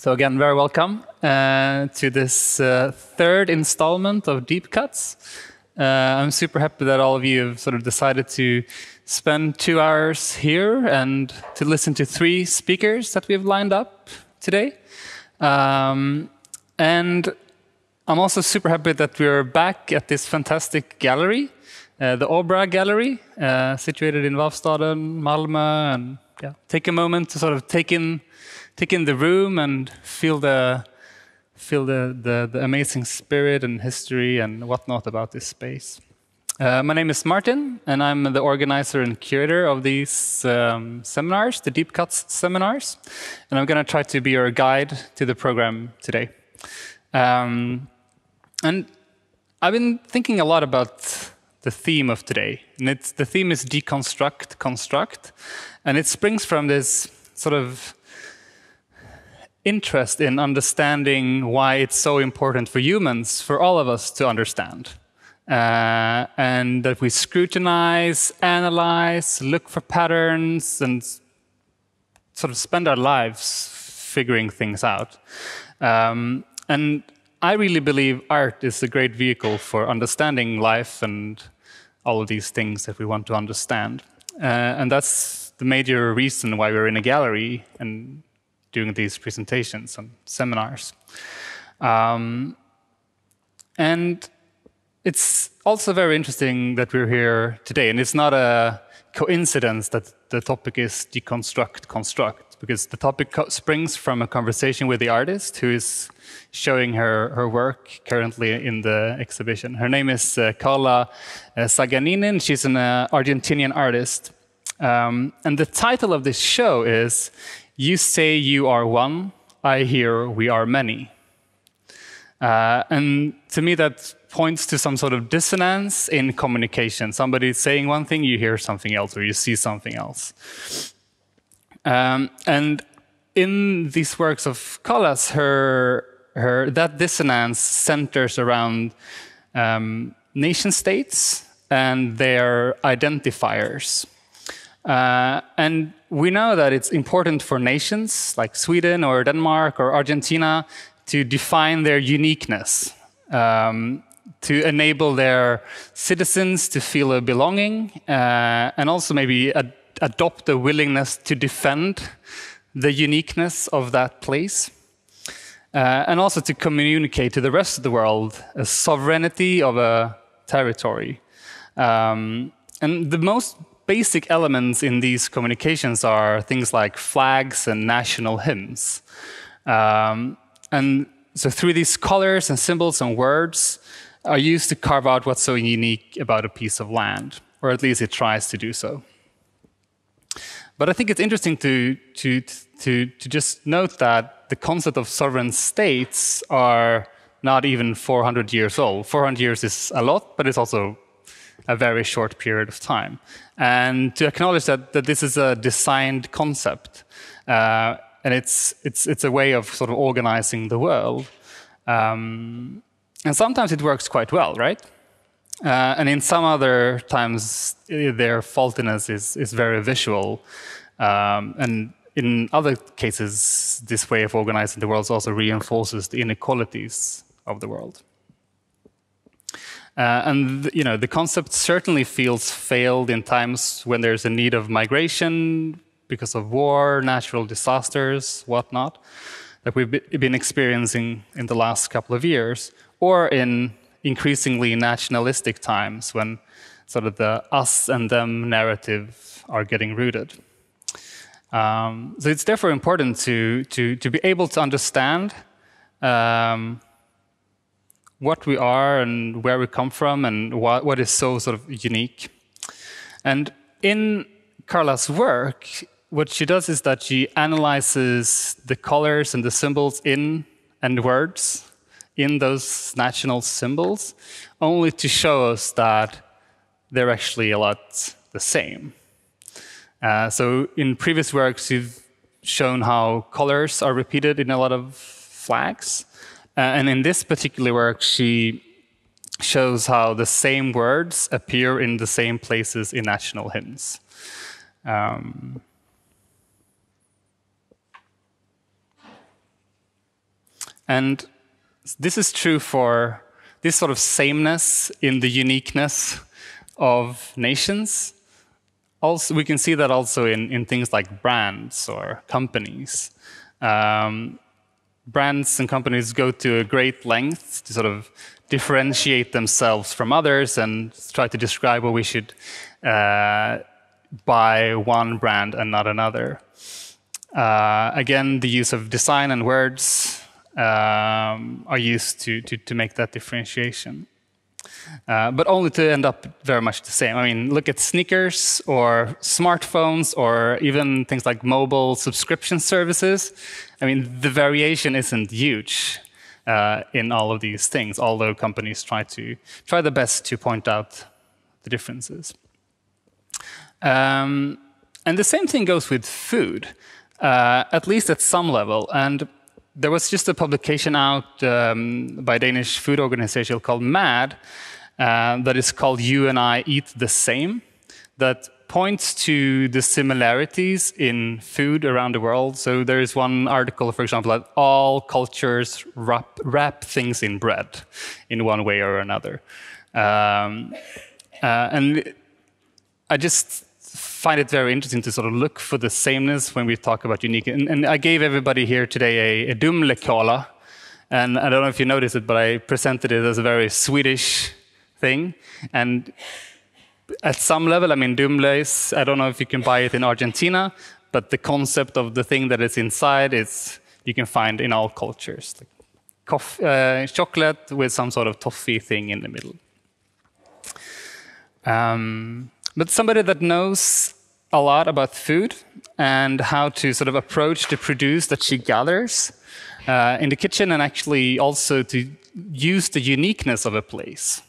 So again, very welcome uh, to this uh, third installment of Deep Cuts. Uh, I'm super happy that all of you have sort of decided to spend two hours here and to listen to three speakers that we've lined up today. Um, and I'm also super happy that we're back at this fantastic gallery, uh, the Obra Gallery, uh, situated in Varvsstaden, Malmö, and yeah, take a moment to sort of take in take in the room and feel the feel the, the, the amazing spirit and history and whatnot about this space. Uh, my name is Martin, and I'm the organizer and curator of these um, seminars, the Deep Cuts seminars. And I'm going to try to be your guide to the program today. Um, and I've been thinking a lot about the theme of today. And it's, the theme is deconstruct, construct. And it springs from this sort of interest in understanding why it's so important for humans, for all of us to understand. Uh, and that we scrutinize, analyze, look for patterns, and sort of spend our lives figuring things out. Um, and I really believe art is a great vehicle for understanding life and all of these things that we want to understand. Uh, and that's the major reason why we're in a gallery and doing these presentations and seminars. Um, and it's also very interesting that we're here today, and it's not a coincidence that the topic is deconstruct, construct, because the topic springs from a conversation with the artist who is showing her, her work currently in the exhibition. Her name is uh, Carla uh. She's an uh, Argentinian artist. Um, and the title of this show is you say you are one, I hear we are many. Uh, and to me, that points to some sort of dissonance in communication. Somebody saying one thing, you hear something else, or you see something else. Um, and in these works of Carla's, her, her, that dissonance centers around um, nation states and their identifiers. Uh, and we know that it's important for nations like Sweden or Denmark or Argentina to define their uniqueness, um, to enable their citizens to feel a belonging, uh, and also maybe ad adopt a willingness to defend the uniqueness of that place. Uh, and also to communicate to the rest of the world a sovereignty of a territory. Um, and the most basic elements in these communications are things like flags and national hymns. Um, and so through these colors and symbols and words are used to carve out what's so unique about a piece of land, or at least it tries to do so. But I think it's interesting to, to, to, to just note that the concept of sovereign states are not even 400 years old. 400 years is a lot, but it's also a very short period of time. And to acknowledge that, that this is a designed concept, uh, and it's, it's, it's a way of sort of organizing the world. Um, and sometimes it works quite well, right? Uh, and in some other times, their faultiness is, is very visual. Um, and in other cases, this way of organizing the world also reinforces the inequalities of the world. Uh, and you know, the concept certainly feels failed in times when there's a need of migration because of war, natural disasters, whatnot, that we've been experiencing in the last couple of years, or in increasingly nationalistic times when sort of the us and them narrative are getting rooted. Um, so it's therefore important to, to, to be able to understand um, what we are and where we come from and what, what is so sort of unique. And in Carla's work, what she does is that she analyzes the colors and the symbols in and words in those national symbols, only to show us that they're actually a lot the same. Uh, so in previous works, you've shown how colors are repeated in a lot of flags. Uh, and in this particular work, she shows how the same words appear in the same places in national hymns. Um, And this is true for this sort of sameness in the uniqueness of nations. Also, we can see that also in, in things like brands or companies. Um, brands and companies go to a great length to sort of differentiate themselves from others and try to describe why we should uh, buy one brand and not another. Uh, again, the use of design and words um, are used to, to, to, make that differentiation. Uh, but only to end up very much the same. I mean, look at sneakers or smartphones or even things like mobile subscription services. I mean, the variation isn't huge uh, in all of these things, although companies try to try the best to point out the differences. Um, and the same thing goes with food, uh, at least at some level. And there was just a publication out um, by a Danish food organization called MAD uh, that is called You and I Eat the Same, that points to the similarities in food around the world. So there is one article, for example, that all cultures wrap, wrap things in bread in one way or another. Um, uh, and I just find it very interesting to sort of look for the sameness when we talk about unique. And, and I gave everybody here today a, a Dumlekola. And I don't know if you noticed it, but I presented it as a very Swedish thing. And at some level, I mean, Dumle is, I don't know if you can buy it in Argentina, but the concept of the thing that is inside is you can find in all cultures. Like coffee, uh, chocolate with some sort of toffee thing in the middle. Um, but somebody that knows a lot about food and how to sort of approach the produce that she gathers uh, in the kitchen and actually also to use the uniqueness of a place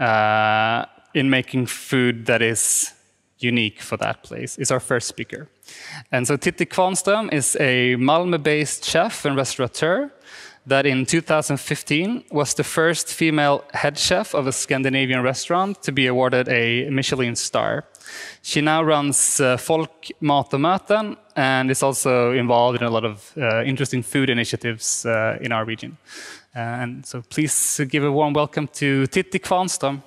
uh, in making food that is unique for that place is our first speaker. And so Titti Kvarnström is a Malmö-based chef and restaurateur that in 2015 was the first female head chef of a Scandinavian restaurant to be awarded a Michelin star. She now runs uh, Folk Mat och Möten and is also involved in a lot of uh, interesting food initiatives uh, in our region. Uh, and so please give a warm welcome to Titti Kvarnström.